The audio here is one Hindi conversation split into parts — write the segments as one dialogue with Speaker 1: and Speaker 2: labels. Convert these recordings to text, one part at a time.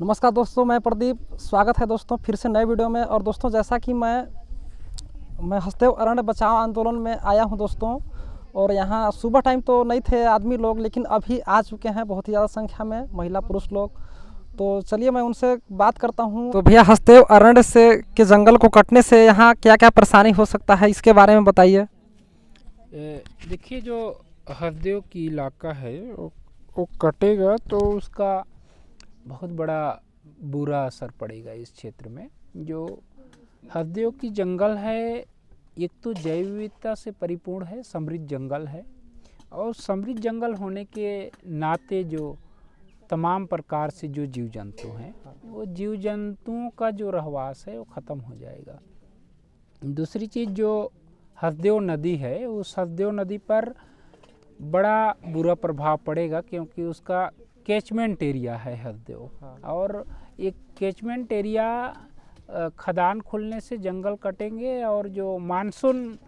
Speaker 1: नमस्कार दोस्तों मैं प्रदीप। स्वागत है दोस्तों फिर से नए वीडियो में। और दोस्तों जैसा कि मैं मैं हस्तेव अरण्य बचाव आंदोलन में आया हूँ दोस्तों और यहाँ सुबह टाइम तो नहीं थे आदमी लोग लेकिन अभी आ चुके हैं बहुत ही ज़्यादा संख्या में महिला पुरुष लोग। तो चलिए मैं उनसे बात करता हूँ। तो भैया हस्तेव अरण्य से के जंगल को कटने से यहाँ क्या क्या परेशानी हो सकता है इसके बारे में बताइए।
Speaker 2: देखिए जो हसदेव की इलाका है वो, वो कटेगा तो उसका बहुत बड़ा बुरा असर पड़ेगा इस क्षेत्र में, जो हरदेव की जंगल है, एक तो जैव विविधता से परिपूर्ण है, समृद्ध जंगल है, और समृद्ध जंगल होने के नाते जो तमाम प्रकार से जो जीव जंतु हैं, वो जीव जंतुओं का जो रहवास है, वो ख़त्म हो जाएगा। दूसरी चीज़ जो हसदेव नदी है, उस हसदेव नदी पर बड़ा बुरा प्रभाव पड़ेगा, क्योंकि उसका कैचमेंट एरिया है हसदेव
Speaker 1: हाँ।
Speaker 2: और एक कैचमेंट एरिया खदान खुलने से जंगल कटेंगे और जो मानसून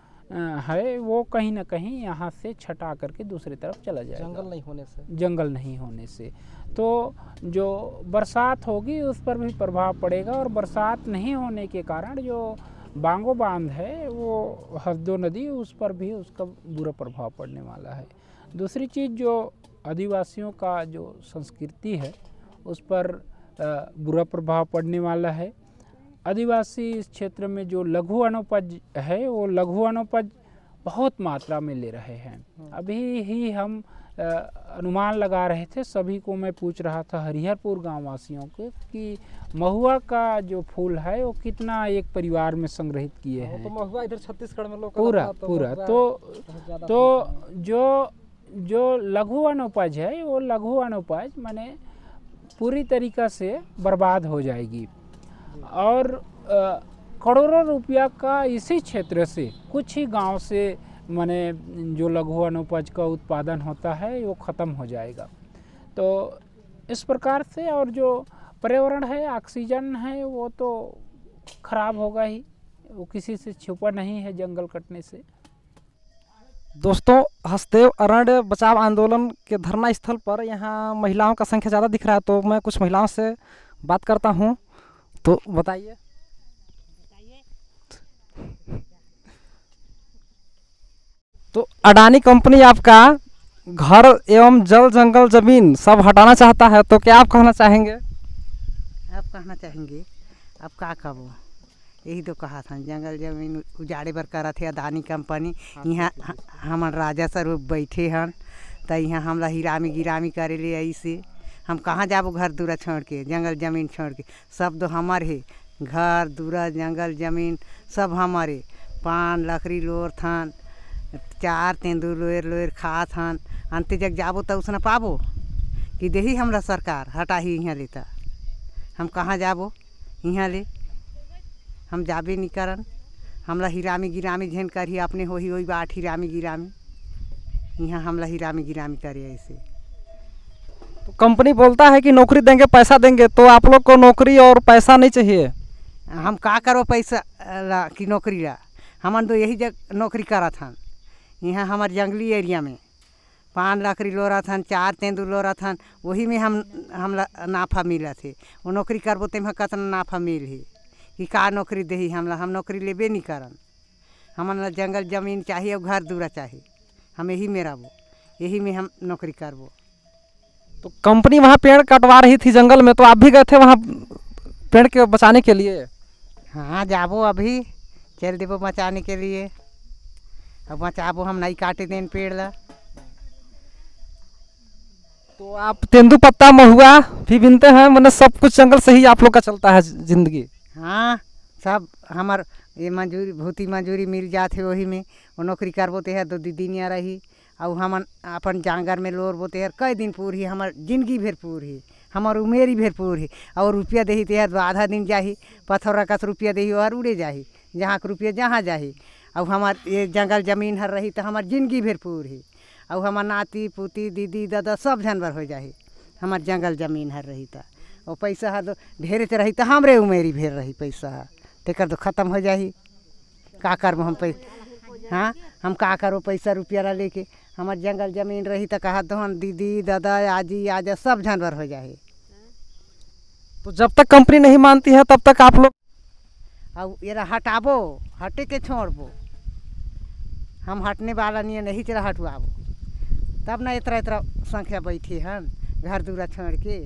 Speaker 2: है वो कहीं ना कहीं यहाँ से छटा करके दूसरी तरफ़ चला जाएगा।
Speaker 1: जंगल नहीं होने से।
Speaker 2: जंगल नहीं होने से। तो जो बरसात होगी उस पर भी प्रभाव पड़ेगा और बरसात नहीं होने के कारण जो बांगो बाँध है वो हसदो नदी उस पर भी उसका बुरा प्रभाव पड़ने वाला है। दूसरी चीज़ जो आदिवासियों का जो संस्कृति है उस पर बुरा प्रभाव पड़ने वाला है। आदिवासी इस क्षेत्र में जो लघु अनुपज है वो लघु अनुपज बहुत मात्रा में ले रहे हैं। अभी ही हम अ, अनुमान लगा रहे थे सभी को मैं पूछ रहा था हरिहरपुर गाँव वासियों को कि महुआ का जो फूल है वो कितना एक परिवार में संग्रहित किए
Speaker 1: तो
Speaker 2: हैं?
Speaker 1: महुआ इधर छत्तीसगढ़ में लोग
Speaker 2: पूरा पूरा तो
Speaker 1: ज़्यादा
Speaker 2: तो जो जो लघु अनुपज है, वो लघु अनुपज माने पूरी तरीक़ा से बर्बाद हो जाएगी। और करोड़ों रुपया का इसी क्षेत्र से, कुछ ही गाँव से माने जो लघु अनुपज का उत्पादन होता है, वो ख़त्म हो जाएगा। तो इस प्रकार से और जो पर्यावरण है, ऑक्सीजन है, वो तो खराब होगा ही। वो किसी से छुपा नहीं है जंगल कटने से।
Speaker 1: दोस्तों, हसदेव अरण्य बचाव आंदोलन के धरना स्थल पर यहाँ महिलाओं का संख्या ज़्यादा दिख रहा है तो मैं कुछ महिलाओं से बात करता हूँ। तो बताइए। तो अडानी कंपनी आपका घर एवं जल जंगल ज़मीन सब हटाना चाहता है तो क्या आप कहना चाहेंगे?
Speaker 3: आप कहना चाहेंगे? आप का कबो यही तो कहा था जंगल ज़मीन उजाड़े बर करा थे अदानी कंपनी। यहाँ हमन राजा सर बैठे हन त यहाँ हमला हिरामी गिरामी करे ले ऐसे हम कहाँ जाबो घर दूरा छोड़ के जंगल ज़मीन छोड़ के। सब तो हमार है घर दूरा जंगल ज़मीन सब हमारे पान लकड़ी लोर थान चार तेंदुर लोएर लोएर खात हन। अंते जग जाबो तो उसना पाबो कि देही हमरा सरकार हटा ही यहाँ लेता हम कहाँ जाबो यहाँ ले? हम जाबे नहीं करन। हमला हिरामी गिरामी झेन करी अपने होही होही बाट हिरामी गिरामी। यहाँ हमला हिरामी गिरामी करे ऐसे।
Speaker 1: तो कंपनी बोलता है कि नौकरी देंगे पैसा देंगे तो आप लोग को नौकरी और पैसा नहीं चाहिए।
Speaker 3: हम का करो पैसा ला कि नौकरी ला? हमन तो यही जग नौकरी करत हन। यहाँ हमार जंगली एरिया में पान लकड़ी लोरत हन चार तेंदू लोरत हन वही में हम हमला नाफा मिलत है। वो नौकरी करबो तेम कतना नाफा मिल ही। कि का नौकरी दही हमला हम नौकरी लेबे नहीं करन। हमन ला जंगल ज़मीन चाहिए और घर दूरा चाहिए हम यही में रहबो। यही में हम नौकरी करबो।
Speaker 1: तो कंपनी वहाँ पेड़ कटवा रही थी जंगल में तो आप भी गए थे वहाँ पेड़ के बचाने के लिए?
Speaker 3: हाँ जाबो अभी। चल देबो बचाने के लिए। अब बचाबो हम नहीं काटे देन पेड़ ला।
Speaker 1: तो आप तेंदुपत्ता महुआ भी बिनते हैं? मतलब सब कुछ जंगल से ही आप लोग का चलता है ज़िंदगी।
Speaker 3: हाँ सब हमार ये मंजूरी, भूती मंजूरी मिल जाते वही में वो नौकरी करबो ते है, दो दीदिनिया रही। और हमन अपन जांगर में लोरबो ते हर कई दिन पूरी हमार ज़िंदगी भर पूरी हमार उमेरी भर पूरी और रुपया दही ते हर आधा दिन जाही पथौरा कस रुपया दही, और उड़े जाही, जहाँ के रुपया, जहाँ जाही। और हमार ये जंगल ज़मीन हर रही तो हमार ज़िंदगी भर पूरी और हमार नाती, पुती, दीदी, दादा, सब जानवर हो जाही, हमार जंगल ज़मीन हर रही था और पैसा हा तो ढेरे ते रही तो हमरे उमेरी भेर रही पैसा। हा तेकर तो ख़त्म हो जाही। का करबो हम पै हाँ हम का करो पैसा रुपया ला लेके हमार जंगल ज़मीन रही तो कहा तो हम दीदी दादा आजी आजा सब जानवर हो जाए
Speaker 1: तो जब तक कंपनी नहीं मानती है तब तक आप लोग
Speaker 3: और ये हटाबो हटे के छोड़बो। हम हटने वाला नहीं है नहीं चला हटवाबो तब ना इतना इतना संख्या बैठी हन घर दूरा छोड़ के